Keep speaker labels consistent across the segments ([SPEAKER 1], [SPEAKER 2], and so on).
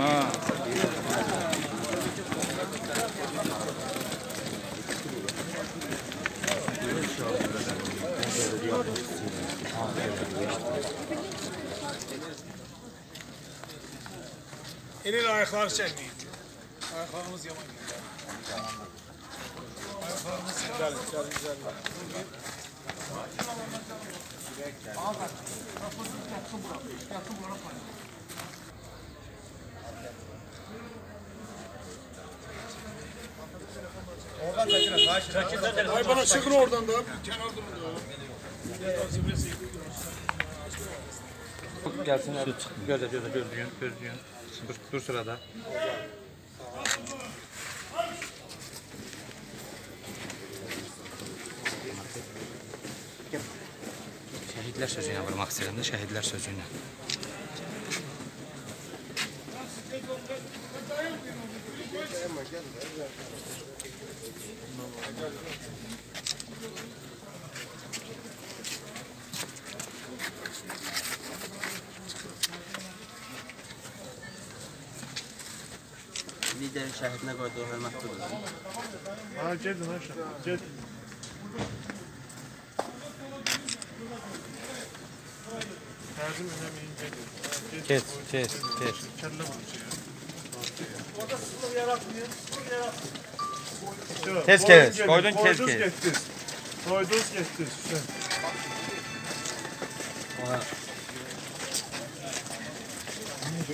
[SPEAKER 1] ما
[SPEAKER 2] İnin ayaklar çekmeyin. Ayaklarımız yaman geldi. Ayaklarımız güzel, güzel, güzel. Ay bana çıkın oradan da. Kenar durun da.
[SPEAKER 1] Gelsinler. Gözle gözle gözlüğün gözlüğün. Dur, dur sırada. şəhidlər sözü ilə vurmaq istəyirəm də, şəhidlər sözü ilə.
[SPEAKER 3] Liderin şəhidinə qoyduğu hörmət budur.
[SPEAKER 2] Ha, gedin, ha, gedin. Eləməyin gedin. Gedin.
[SPEAKER 1] Kes, kes, kes.
[SPEAKER 2] Var. Orada sıfır yaratmayın. Sıfır yaratmayın.
[SPEAKER 1] Tez kes, koydun tez kes.
[SPEAKER 2] Getdiniz. Koydunuz getdiniz. Sen.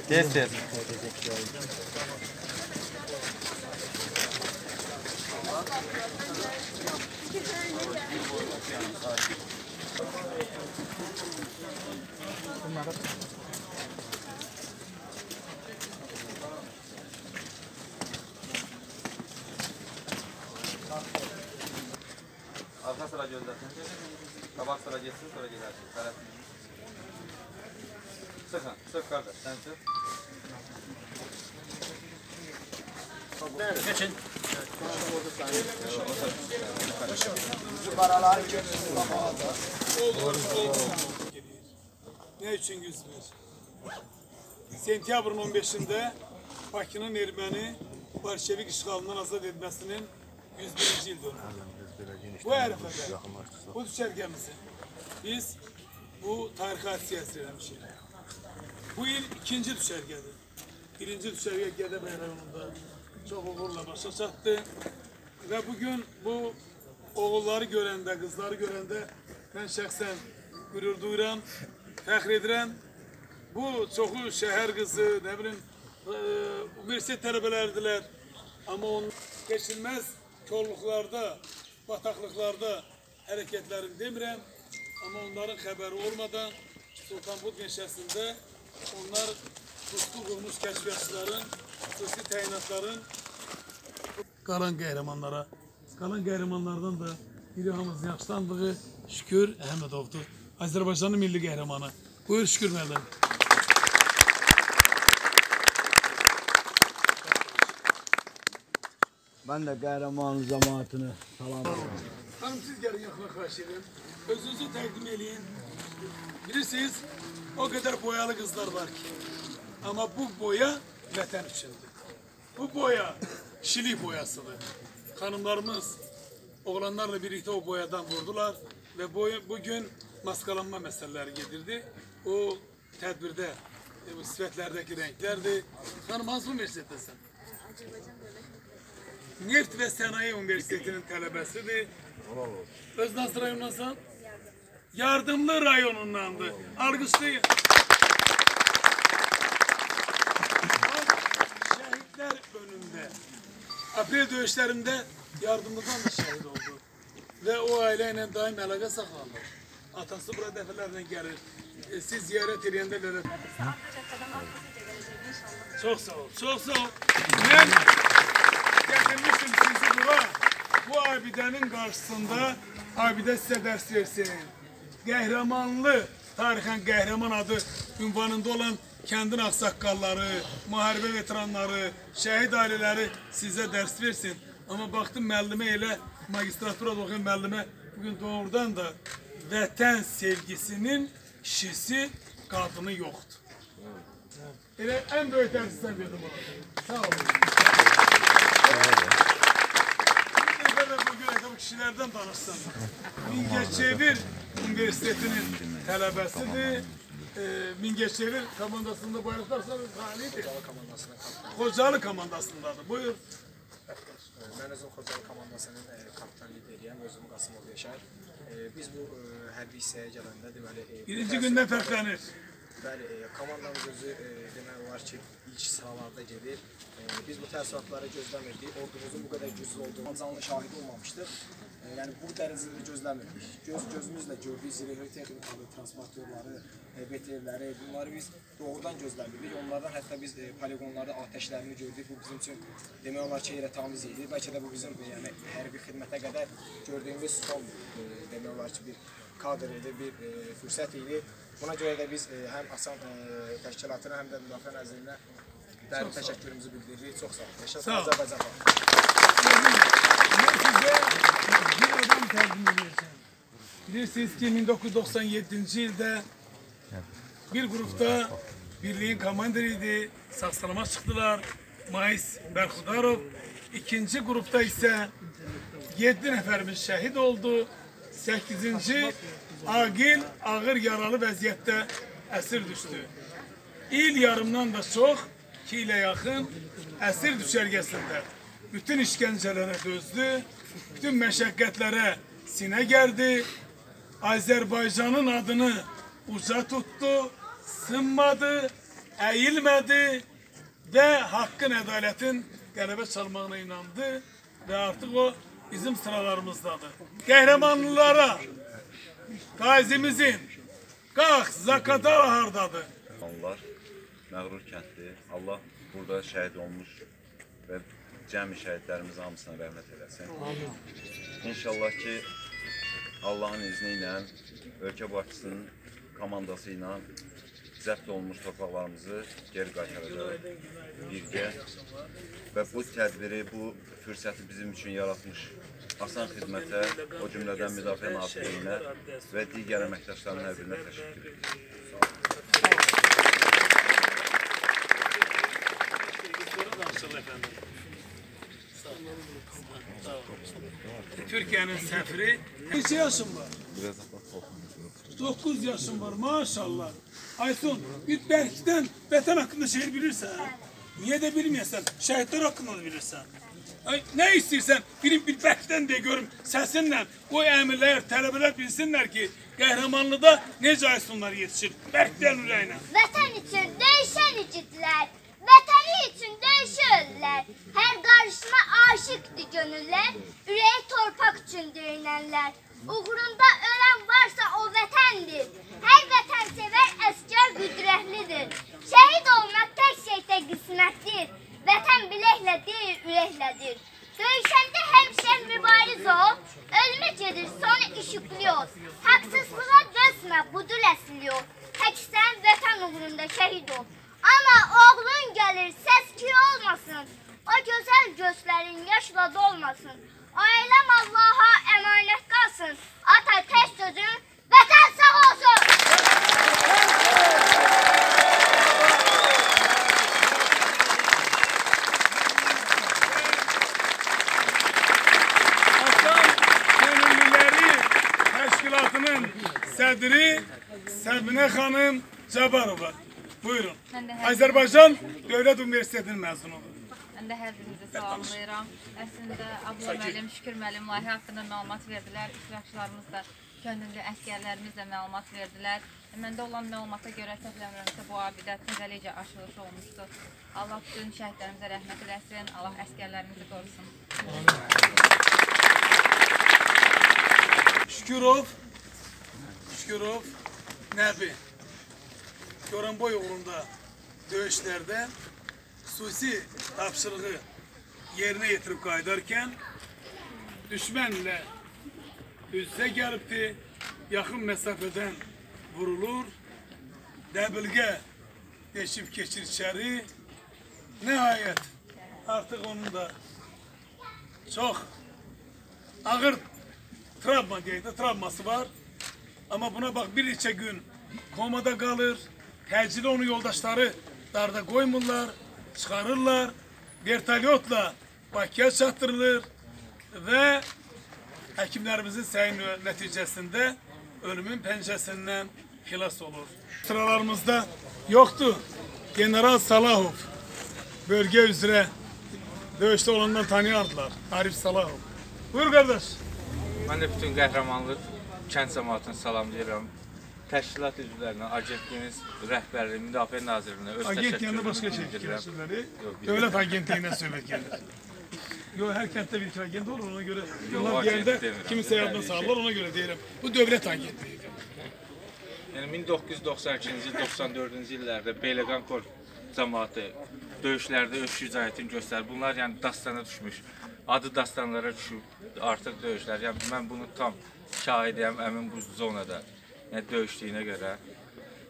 [SPEAKER 1] Kes, kes.
[SPEAKER 3] Arxa sıra göndərsin. Qabaq sıra getsin, sonra gedərsin. Tərəf. Sıxın, sıx qardaş, sən sıx.
[SPEAKER 2] Ne için 101? Sentyabrın 15'inde Bakı'nın Ermeni Bolşevik işğalından azad etmesinin 101. yıl dönümü. Bu ərəfədə, bu düşərgəmizi biz bu tarixi hadisəyə həsr eləmişik. Bu il ikinci düşərgədir. Birinci düşərgə Gədəbəy rayonunda çox uğurla başa çatdı. Və bugün bu oğulları görəndə, qızları görəndə mən şəxsən qürur duyuram, fəxr edirəm. Bu çoxu şəhər qızı, nə bilim, e, universitet tələbələridirlər. Amma onun keçilməz kolluqlarda, bataqlıqlarda hərəkətlərini demirəm. Amma onların xəbəri olmadan Sultanbud meşəsində onlar tutku qurmuş kəşfiyyatçıların, xüsusi təyinatların qalan qəhrəmanlara, qalan qəhrəmanlardan da yaxşı tanıdığı Şükür Əhmədovdur. Azərbaycanın milli qəhrəmanı. Buyur Şükür müəllim.
[SPEAKER 4] Ben de kahraman cemaatine ederim.
[SPEAKER 2] Hanım siz gelin yakına karşı edin. Özünüzü təqdim eləyin. Bilirsiniz, o kadar boyalı kızlar var ki. Ama bu boya vətən üçündür. Bu boya şilik boyasıdır. Hanımlarımız oğlanlarla birlikte o boyadan vurdular ve boya, bugün maskalanma meseleleri getirdi. O tedbirde e, bu sifetlerdeki renklerdi. Hanım hangi üniversitedesin? Neft ve Sanayi Üniversitesi'nin talebesidir. Öz nasıl rayonundan? Yardımlı rayonundandı. Alkışlayın. Şehitler önünde. April dövüşlerinde yardımlıdan da şehit oldu. Ve o aileyle daim əlaqə saxlandı. Atası bura dəfələrlə gəlir. E, siz ziyarət edəndə belə Çok sağ ol, çok sağ ol. Ben getirmişim sizi bura. Bu abidenin karşısında abide size ders versin. Qəhrəmanlı, tarixən qəhrəman adı ünvanında olan kəndin ağsaqqalları, müharibə veteranları, şəhid ailələri sizə dərs versin. Amma baxdım müəllimə elə magistraturada oxuyan müəllimə bugün doğrudan da vətən sevgisinin kişisi qadını yoxdur. Elə ən böyük dərsi sən verdin buna. Sağ olun. Bir də bu görək bu kişilərdən danışsam. Mingəçevir Üniversitetinin tələbəsidir. E, Mingəçevir komandasında bayraklarsa fəalidir. Xocalı komandasındadır. Buyur.
[SPEAKER 5] Mən özüm Xocalı komandasının e, kapitanlıq edirəm, özüm Qasımov Yaşar. E, biz bu e, hərbi hissəyə gələndə deməli e,
[SPEAKER 2] Birinci gündən fərqlənir.
[SPEAKER 5] bəli e, komandamız özü e, demək olar ki, ilk sıralarda gedir. E, biz bu təəssüratları gözləmirdik. Ordumuzun bu qədər güclü olduğunu canlı şahid olmamışdıq. Yəni bu dərəcədə gözləmirdik. Göz gözümüzlə gördük zirehli texnikalı transportörləri, e, BTR-ləri, bunları biz doğrudan gözləmirdik. Onlardan hətta biz e, poligonlarda atəşlərini gördük. Bu bizim üçün demək olar ki, heyrətamiz idi. Bəlkə də bu bizim e, yəni hərbi xidmətə qədər gördüyümüz son e, demək olar ki, bir kadr idi, bir e, fürsət idi. Buna görə də biz e, həm Asan e, təşkilatına, həm də Müdafiə Nazirliyinə dərin təşəkkürümüzü bildiririk. Çox sağ olun. Yaşasın. Azərbaycan.
[SPEAKER 2] Size bir adam təqdim edəcəm. Bilirsiniz ki 1997-ci ildə bir qrupda birliyin komandiriydi. Saxsalama çıxdılar. Mais Bərxudarov. İkinci qrupda isə 7 nəfərimiz şəhid oldu. 8-ci Agil ağır yaralı vəziyyətdə əsir düşdü. İl yarımdan da çox, 2 ilə yaxın əsir düşərgəsində bütün işgəncələrə dözdü, bütün məşəqqətlərə sinə gəldi, Azərbaycanın adını uca tutdu, sınmadı, əyilmədi və haqqın, ədalətin qələbə çalmağına inandı və artıq o bizim sıralarımızdadır. Qəhrəmanlılara, qazimizin, qalx, Zakatala hardadır?
[SPEAKER 6] Allah məğrur kəndli. Allah burada şəhid olmuş cəmi şəhidlərimizin hamısına rəhmət eləsin. İnşallah ki Allahın izni ilə ölkə başçısının komandası ilə zəbt olunmuş torpaqlarımızı geri qaytaracaq birgə və bu tədbiri, bu fürsəti bizim üçün yaratmış Asan xidmətə, o cümlədən Müdafiə Nazirliyinə və digər əməkdaşların hər birinə təşəkkür edirəm.
[SPEAKER 2] Türkiye'nin sefri. Kaç yaşın var? 9 yaşın var maşallah. Aysun, bir Berk'ten vatan hakkında şehir bilirsen. Niye de bilmiyorsan, şehitler hakkında da bilirsen. Ay, ne istiyorsan, bilim bir Berk'ten de görüm sesinle. O emirler, tələbələr bilsinler ki, Qəhrəmanlıda necə Aysunlar yetişir. Berk'ten ürəyinə.
[SPEAKER 7] Vətən üçün döyüşən igidlər, vətəni üçün döyüşürlər. Hər qarşısına aşiqdir gönüllər, ürəyi torpaq üçün döyünənlər. Uğrunda ölən varsa o vətəndir. Hər vətənsevər əskər qüdrətlidir. Şəhid olmaq tək şeydə qismətdir. Vətən biləklə deyil, ürəklədir. Döyüşəndə həmişə mübariz ol, ölümə gedir, sonra işıqlıyor. Haqsızlığa dözmə, budur əsl yol. Tək sən vətən uğrunda şəhid ol. Amma oğlun gəlir, səs ki olmasın. O gözəl gözlərin yaşla dolmasın. Ailəm Allaha əmanət qalsın. Ata tək sözün, vətən sağ olsun.
[SPEAKER 2] Təşkilatının sədri Səbinə xanım Cabarova. Buyurun.
[SPEAKER 8] Mən də hər-
[SPEAKER 2] Azərbaycan Dövlət Universitetinin məzunudur.
[SPEAKER 8] Mən də hər birinizi salamlayıram. Əslində Abla müəllim, Şükür müəllim layihə haqqında məlumat verdilər. İştirakçılarımız da könüllü əskərlərimiz də məlumat verdilər. Məndə olan məlumata görə səhvləmirəmsə bu abidə təzəlicə açılış olmuşdu. Allah bütün şəhidlərimizə rəhmət eləsin. Allah əskərlərimizi qorusun.
[SPEAKER 2] Şükürov, Şükürov Nəbi. Goranboy uğrunda döyüşlərdə xüsusi tapşırığı yerinə yetirib qayıdarkən düşmənlə üz-üzə gəlibdi, yaxın məsafədən vurulur, dəbilgə deşib keçir içəri. Nəhayət artıq onun da çox ağır travma deyək də travması var. Amma buna bax bir neçə gün komada qalır. Təcili onu yoldaşları darda qoymurlar, çıxarırlar. Vertolyotla Bakıya çatdırılır və həkimlərimizin səyi nəticəsində ölümün pəncəsindən xilas olur. Sıralarımızda yoktu. General Salahov bölge üzere dövüşte olanlar tanıyardılar. Arif Salahov. Buyur kardeş.
[SPEAKER 1] Mən də bütün qəhrəmanlıq kənd cəmaatını salamlayıram təşkilat üzvlərinə, agentliyimiz rəhbərliyi, Müdafiə Nazirliyinə öz
[SPEAKER 2] təşəkkürümü başqa şey fikirləşirləri, dövlət agentliyinə söhbət gəlir. Yox, hər kənddə bir agent olur, ona görə onlar
[SPEAKER 1] deyəndə
[SPEAKER 2] kimisə yadına salırlar, ona görə deyirəm. Bu dövlət agentliyidir.
[SPEAKER 1] Yəni 1992-ci, 94-cü illərdə Beyləqan Kol cəmaatı döyüşlərdə öz şücaətini göstərir. Bunlar yəni dastana düşmüş, adı dastanlara düşüb artıq döyüşlər. Yəni mən bunu tam şahidiyəm, əmin bu zonada. Yəni döyüşdüyünə görə.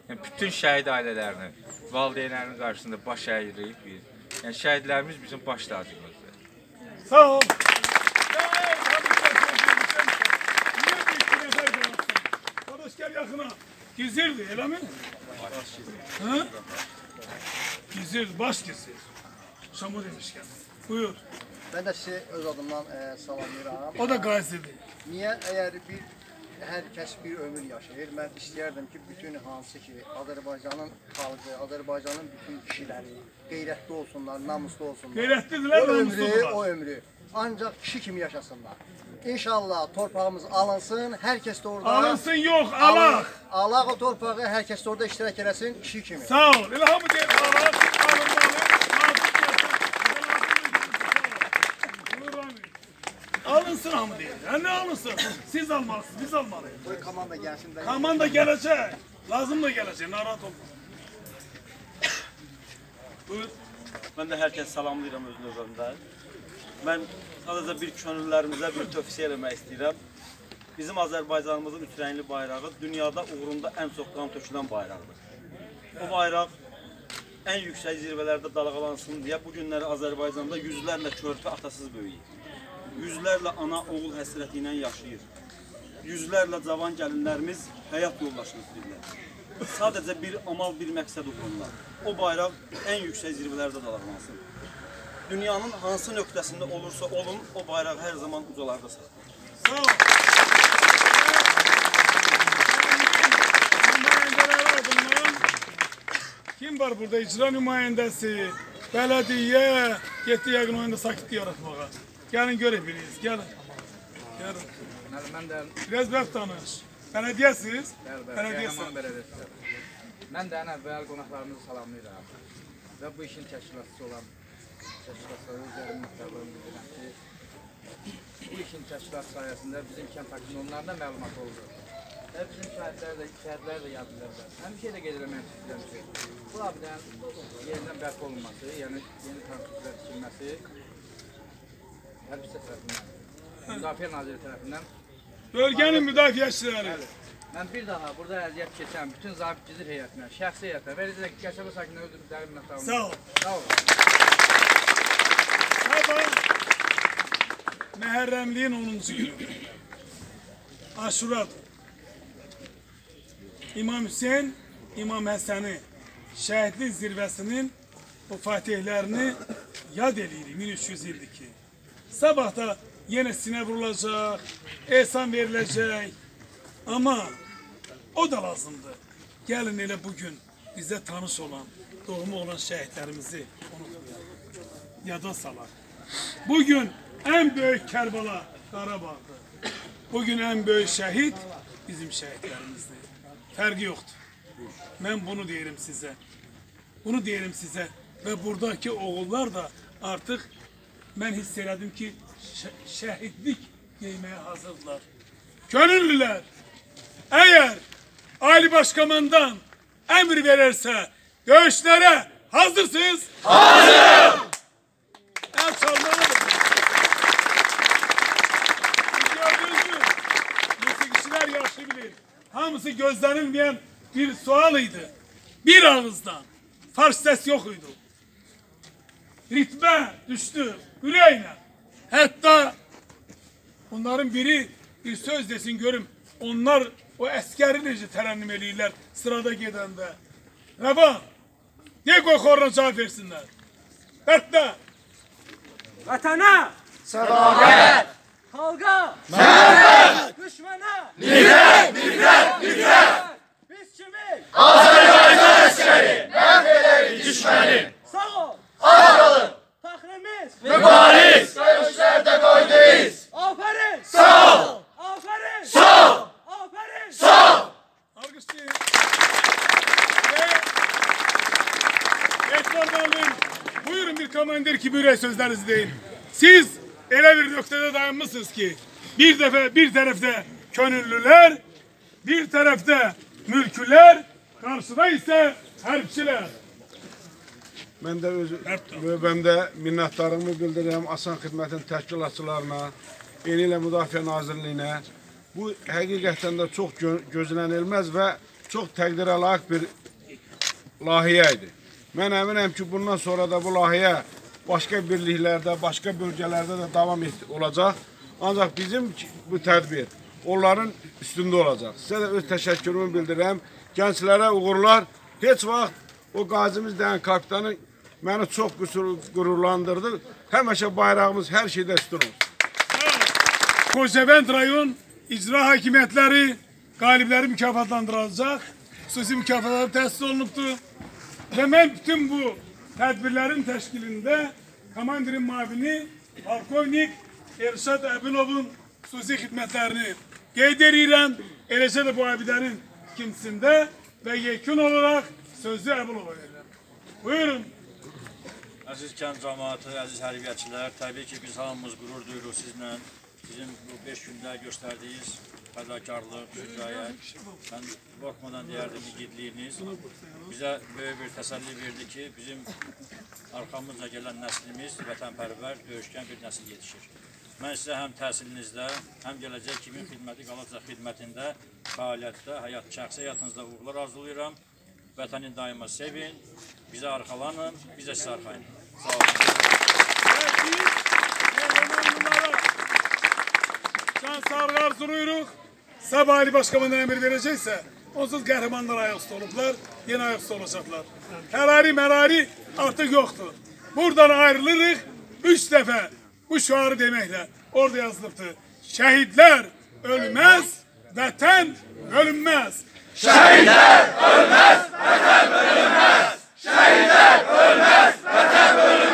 [SPEAKER 1] Yəni bütün şəhid ailələrinin, valideynlərinin qarşısında baş əyirik biz. Yəni şəhidlərimiz bizim baş tacımızdır.
[SPEAKER 2] Sağ ol. Kardeş gel yakına. Gizirdi öyle mi? Hı? Gizir, baş gizir. Şamur demişken. Buyur.
[SPEAKER 5] Ben de sizi öz adımdan e, salamlayıram.
[SPEAKER 2] O da gazidir.
[SPEAKER 5] Niye? Eğer bir hər kəs bir ömür yaşayır. Mən istəyərdim ki, bütün hansı ki Azərbaycanın xalqı, Azərbaycanın bütün kişiləri qeyrətli olsunlar, namuslu olsunlar.
[SPEAKER 2] Qeyrətlidirlər,
[SPEAKER 5] o ömrü, o ömrü ancaq kişi kimi yaşasınlar. İnşallah torpağımız alınsın, hər kəs də orada
[SPEAKER 2] Alınsın yok, Allah.
[SPEAKER 5] Allah o torpağı hər kəs də orada iştirak eləsin kişi kimi.
[SPEAKER 2] Sağ ol. İlhamı diye Allah. Alınsın hamı diye. Ya ne alınsın? Siz almalısınız, biz almalıyız.
[SPEAKER 5] Qoy komanda gəlsin də.
[SPEAKER 2] Kaman da gelecek. Lazım da gelecek. Narahat olma. Buyur.
[SPEAKER 9] Mən də hər kəs salamlayıram öz növbəmdə. Mən sadəcə bir könüllərimizə bir tövsiyə eləmək istəyirəm. Bizim Azərbaycanımızın üç rəngli bayrağı dünyada uğrunda ən çox qan tökülən bayraqdır. Bu bayraq ən yüksək zirvələrdə dalğalansın deyə bu günləri Azərbaycanda yüzlərlə körpə atasız böyüyür. Yüzlərlə ana oğul həsrəti ilə yaşayır. Yüzlərlə cavan gəlinlərimiz həyat yoldaşını itirlər. Sadəcə bir amal, bir məqsəd uğrunda. O bayraq ən yüksək zirvələrdə dalğalansın. Dünyanın hansı nöqtəsində olursa olun, o bayraq hər zaman ucalarda saxlanır.
[SPEAKER 2] Sağ ol. Nümayendeler adından kim var burada? İcra nümayendesi, belediye, yetti yakın oyunda sakitlik yaratmağa. Gelin görebiliriz, gelin. Gelin.
[SPEAKER 10] Mən
[SPEAKER 2] Biraz bak tanış. Belediyesiz, belediyesiz.
[SPEAKER 10] belediyəsidir. Mən də ən əvvəl qonaqlarımızı salamlayıram. Və bu işin təşkilatçısı olan təşkilatçılara üzərin minnətdarlığımı bildirirəm ki, bu işin təşkilat sayəsində bizim kənd haqqında onların da məlumat oldu. Və bizim şəhidlər də, şəhidlər də yadındırlar. Həmişə də qeyd eləmək istəyirəm ki, bu abidənin yenidən bərpa olunması, yəni yeni konstruksiya tikilməsi hərbisə tərəfindən, Müdafiə Naziri tərəfindən
[SPEAKER 2] Bölgenin müdafiəçiləri.
[SPEAKER 10] Mən bir daha burada əziyyət keçən bütün zabit gizir heyətinə, şəxsi heyətinə və eləcə də qəsəbə sakinləri özüm dərin minnətdarım.
[SPEAKER 2] Sağ ol.
[SPEAKER 10] Sağ olun.
[SPEAKER 2] Sabah Məhərrəmliyin 10-cu günü. Aşuradır. İmam Hüseyin, İmam Həsəni şəhidlik zirvəsinin o fatihlərini yad eləyirik 1300 ildir ki. Sabah da yenə sinə vurulacaq, ehsan veriləcək. Amma o da lazımdır. Gəlin elə bugün bizə tanış olan, doğma olan şəhidlərimizi unutmayalım. Yada salaq. Bugün en büyük Kerbala Qarabağ'dır. Bugün en büyük şehit bizim şehitlerimizdir. Fərqi yoxdur. Mən bunu deyirəm sizə. Bunu deyirəm sizə və buradakı oğullar da artıq mən hiss elədim ki şəhidlik yeyməyə hazırdılar. Gönüllülər, eğer Ali Başkomandan emir verirse dövüşlere hazırsınız. El çalmalıdır. Gördünüz mü? Müzikçiler yaşlı bilir. Hamısı gözlenilmeyen bir sualıydı. Bir ağızdan. Fars ses yok idi. Ritme düştü. Yüreğine. Hatta bunların biri bir söz desin görüm. Onlar o əskəri necə tərənnüm eləyirlər sırada gedəndə. Rava. Niye koy korna cevap versinler? Dertte.
[SPEAKER 9] Vatana! Sadakat! Halka! Merhamet! Düşmana! Nifret! Nifret!
[SPEAKER 2] Sözlerinizi deyin. Siz öyle bir noktada dayanmışsınız ki bir defa bir tarafta gönüllüler, bir tarafta mülküler, karşıda ise harpçiler.
[SPEAKER 11] Mən də öz növbəmdə minnətdarlığımı bildirirəm Asan Xidmətin təşkilatçılarına, Eynilə Müdafiə Nazirliyinə. Bu həqiqətən də çox gö gözlənilməz və çox təqdirə layiq bir layihə idi. Mən əminəm ki, bundan sonra da bu layihə başqa birliklərdə, başqa bölgələrdə də davam olacaq. Ancaq bizim bu tədbir onların üstündə olacaq. Sizə də öz təşəkkürümü bildirirəm. Gənclərə uğurlar. Heç vaxt o qazimiz deyən kapitanı məni çox qürurlandırdı. Həmişə bayrağımız hər şeydə üstün olsun.
[SPEAKER 2] Kocaeli rayon icra hakimiyetleri galipleri mükafatlandırılacak. Hususi mükafatlar tesis olunuptu. Ve ben bütün bu tedbirlerin teşkilinde komandirin mavini Polkovnik Erşad Ebilov'un hususi hizmetlerini qeyd edirəm. Eləcə də bu abidənin ikincisində və yekun olarak sözü Ebilova verirəm. Buyurun.
[SPEAKER 12] Əziz kənd cəmaatı, əziz hərbiyyatçılar, təbii ki, biz hamımız qürur duyuruq sizlə. Sizin bu 5 gündə göstərdiyiniz fədakarlıq, şücaət, mən qorxmadan deyərdim igidliyiniz bizə böyük bir təsəlli verdi ki, bizim arxamızca gələn nəslimiz vətənpərvər, döyüşkən bir nəsil yetişir. Mən sizə həm təhsilinizdə, həm gələcək kimin xidməti qalacaq xidmətində, fəaliyyətdə, həyat, şəxsi həyatınızda uğurlar arzulayıram. Vətəni daima sevin, bizə arxalanın, biz də sizə arxayın. Sağ olun.
[SPEAKER 2] Can sağlığı arzuluyoruz. Sabah Ali Başkomandan emir verecekse onsuz kahramanlar ayakta oluplar, yeni ayakta olacaklar. Herari merari artık yoktur. Buradan ayrılırız üç defa bu şuarı demekle orada yazılıptı. Şehitler ölmez, vatan bölünmez.
[SPEAKER 13] Şehitler ölmez, vatan bölünmez. Şehitler ölmez, vatan bölünmez.